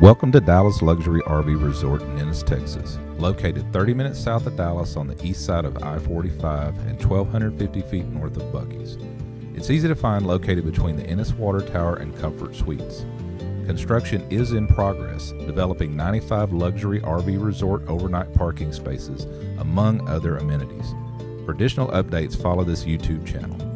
Welcome to Dallas Luxury RV Resort in Ennis, Texas. Located 30 minutes south of Dallas on the east side of I 45 and 1,250 feet north of Buc-ee's, It's easy to find located between the Ennis Water Tower and Comfort Suites. Construction is in progress, developing 95 luxury RV resort overnight parking spaces, among other amenities. For additional updates, follow this YouTube channel.